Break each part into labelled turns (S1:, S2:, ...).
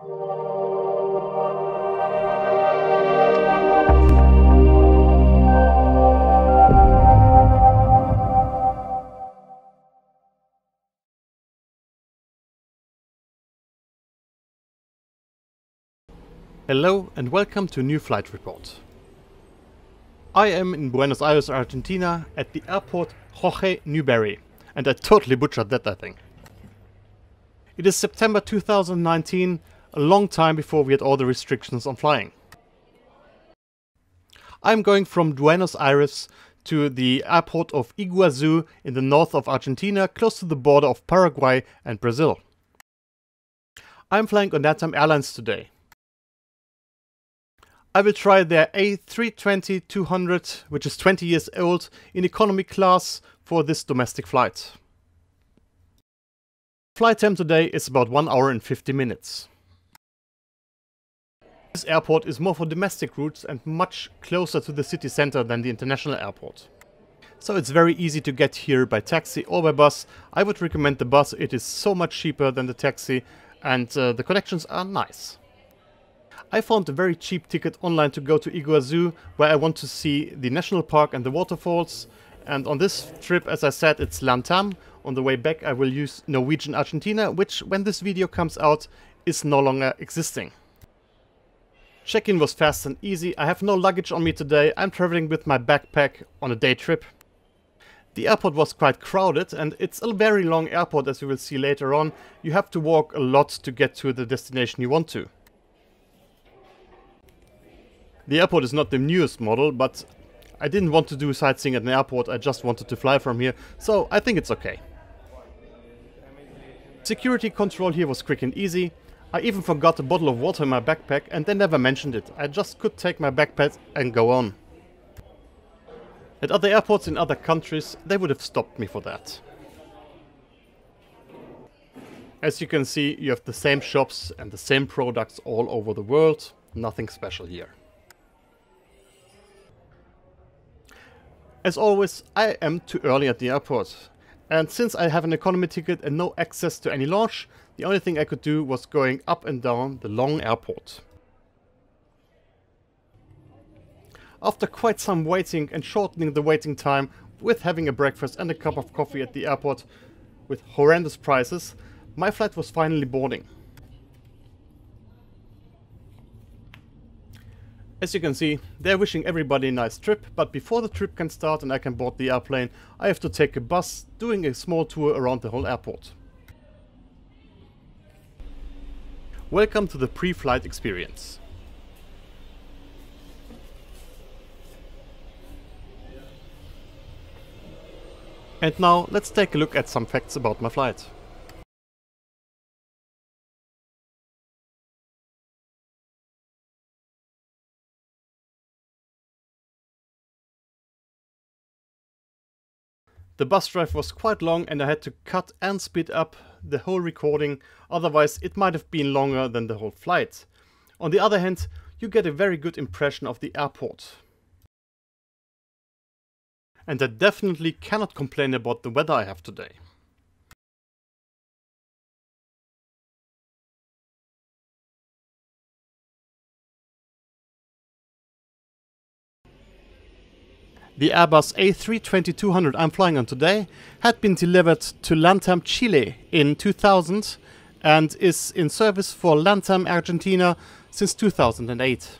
S1: Hello and welcome to new flight report. I am in Buenos Aires, Argentina at the airport Jorge Newbery and I totally butchered that I think. It is September 2019, a long time before we had all the restrictions on flying. I'm going from Buenos Aires to the airport of Iguazu in the north of Argentina, close to the border of Paraguay and Brazil. I'm flying on LATAM Airlines today. I will try their A320-200, which is 20 years old, in economy class for this domestic flight. Flight time today is about 1 hour and 50 minutes. This airport is more for domestic routes and much closer to the city center than the international airport. So it's very easy to get here by taxi or by bus. I would recommend the bus, it is so much cheaper than the taxi and uh, the connections are nice. I found a very cheap ticket online to go to Iguazu, where I want to see the national park and the waterfalls. And on this trip, as I said, it's Lantam. On the way back, I will use Norwegian Argentina, which, when this video comes out, is no longer existing. Check-in was fast and easy. I have no luggage on me today. I'm traveling with my backpack on a day trip. The airport was quite crowded and it's a very long airport as you will see later on. You have to walk a lot to get to the destination you want to. The airport is not the newest model, but I didn't want to do sightseeing at an airport, I just wanted to fly from here, so I think it's okay. Security control here was quick and easy. I even forgot a bottle of water in my backpack and they never mentioned it. I just could take my backpack and go on. At other airports in other countries, they would have stopped me for that. As you can see, you have the same shops and the same products all over the world. Nothing special here. As always, I am too early at the airport. And since I have an economy ticket and no access to any launch, the only thing I could do was going up and down the long airport. After quite some waiting and shortening the waiting time with having a breakfast and a cup of coffee at the airport with horrendous prices, my flight was finally boarding. As you can see, they're wishing everybody a nice trip, but before the trip can start and I can board the airplane, I have to take a bus doing a small tour around the whole airport. Welcome to the pre-flight experience. And now let's take a look at some facts about my flight. The bus drive was quite long and I had to cut and speed up the whole recording, otherwise it might have been longer than the whole flight. On the other hand, you get a very good impression of the airport. And I definitely cannot complain about the weather I have today. The Airbus A320-200 I'm flying on today had been delivered to LATAM Chile in 2000 and is in service for LATAM Argentina since 2008.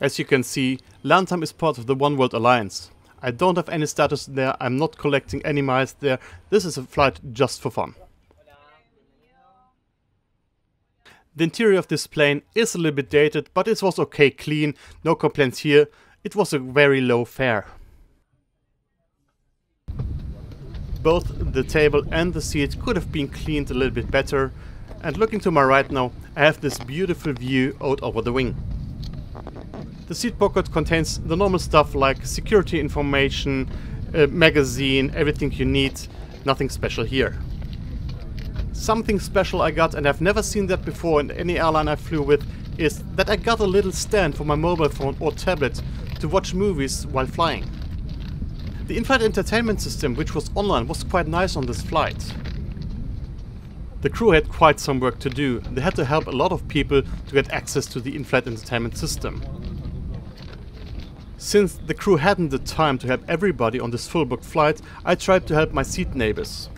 S1: As you can see, LATAM is part of the One World Alliance. I don't have any status there, I'm not collecting any miles there. This is a flight just for fun. The interior of this plane is a little bit dated, but it was okay clean, no complaints here. It was a very low fare. Both the table and the seat could have been cleaned a little bit better. And looking to my right now, I have this beautiful view out over the wing. The seat pocket contains the normal stuff like security information, a magazine, everything you need, nothing special here. Something special I got and I've never seen that before in any airline I flew with, is that I got a little stand for my mobile phone or tablet to watch movies while flying. The in-flight entertainment system, which was online, was quite nice on this flight. The crew had quite some work to do. They had to help a lot of people to get access to the in-flight entertainment system. Since the crew hadn't the time to help everybody on this full booked flight, I tried to help my seat neighbors.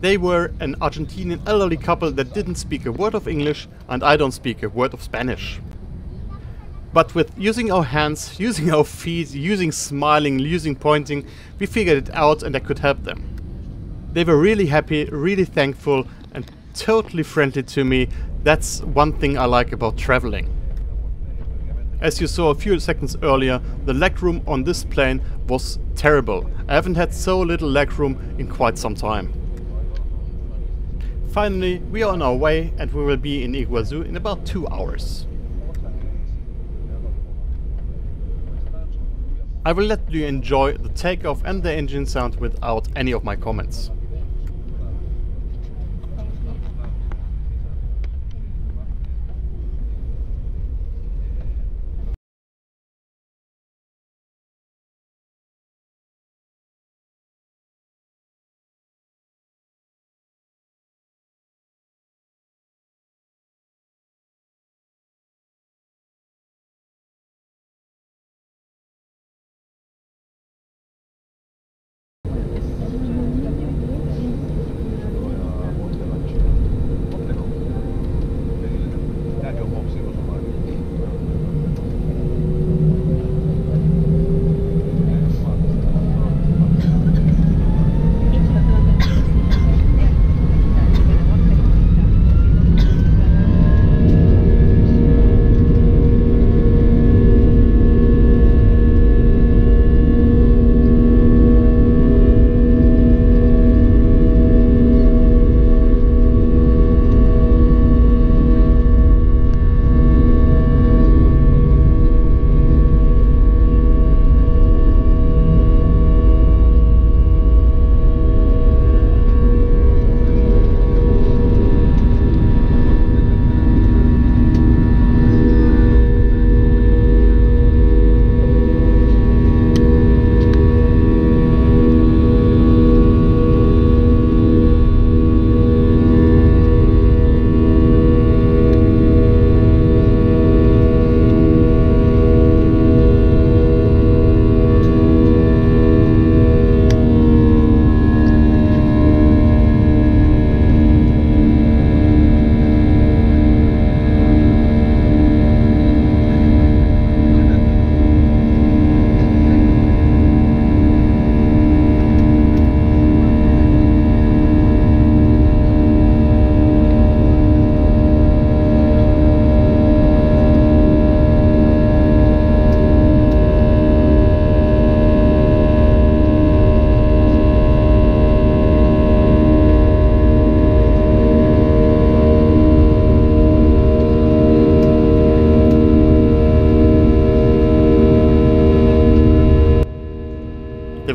S1: They were an Argentinian elderly couple that didn't speak a word of English and I don't speak a word of Spanish. But with using our hands, using our feet, using smiling, using pointing, we figured it out and I could help them. They were really happy, really thankful and totally friendly to me. That's one thing I like about traveling. As you saw a few seconds earlier, the legroom on this plane was terrible. I haven't had so little legroom in quite some time. Finally, we are on our way and we will be in Iguazu in about two hours. I will let you enjoy the takeoff and the engine sound without any of my comments.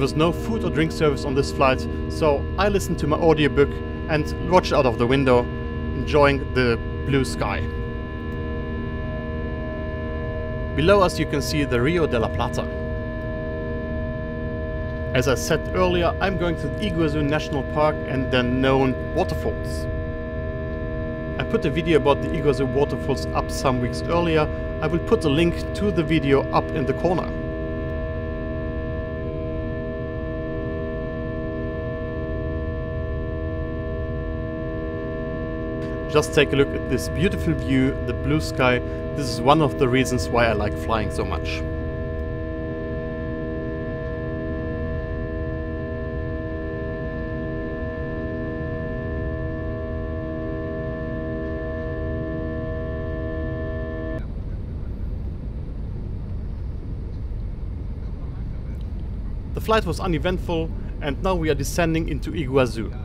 S1: Was no food or drink service on this flight, so I listened to my audiobook and watched out of the window, enjoying the blue sky. Below us you can see the Rio de la Plata. As I said earlier, I'm going to the Iguazu National Park and the known waterfalls. I put a video about the Iguazu waterfalls up some weeks earlier. I will put a link to the video up in the corner. Just take a look at this beautiful view, the blue sky. This is one of the reasons why I like flying so much. The flight was uneventful and now we are descending into Iguazu.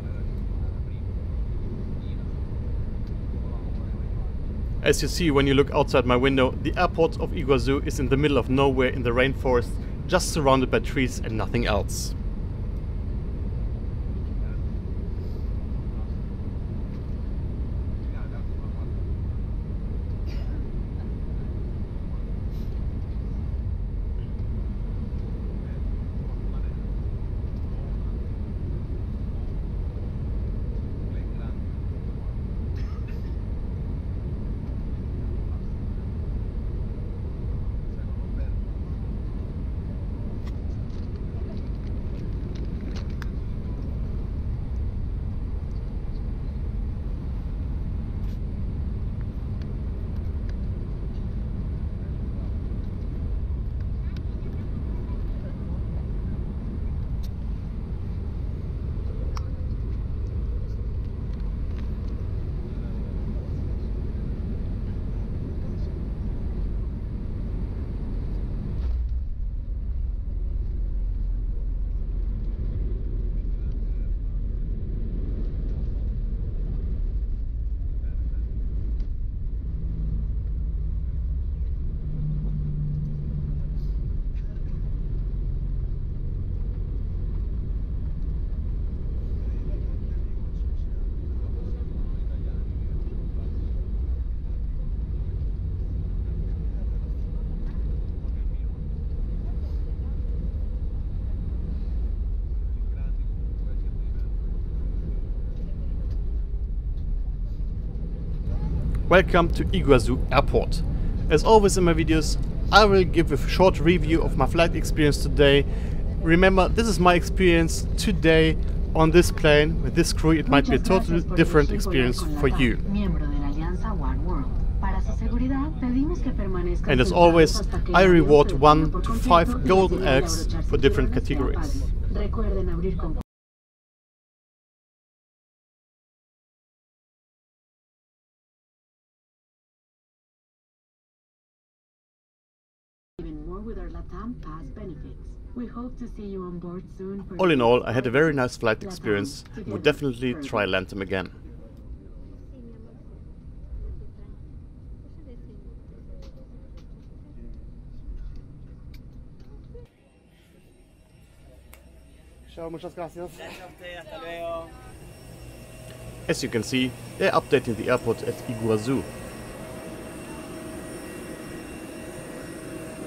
S1: As you see when you look outside my window, the airport of Iguazu is in the middle of nowhere in the rainforest, just surrounded by trees and nothing else. Welcome to Iguazu Airport. As always in my videos, I will give a short review of my flight experience today. Remember, this is my experience today on this plane with this crew. It might be a totally different experience for you. And as always, I reward 1 to 5 golden eggs for different categories. All in all, I had a very nice flight experience and would definitely try LATAM again. As you can see, they're updating the airport at Iguazu.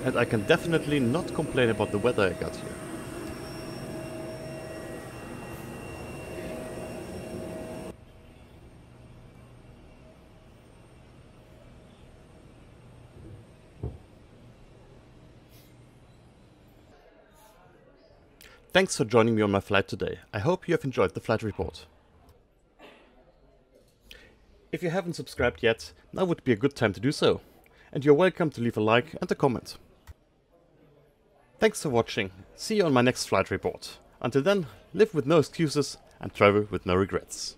S1: And I can definitely not complain about the weather I got here. Thanks for joining me on my flight today. I hope you have enjoyed the flight report. If you haven't subscribed yet, now would be a good time to do so. And you're welcome to leave a like and a comment. Thanks for watching. See you on my next flight report. Until then, live with no excuses and travel with no regrets.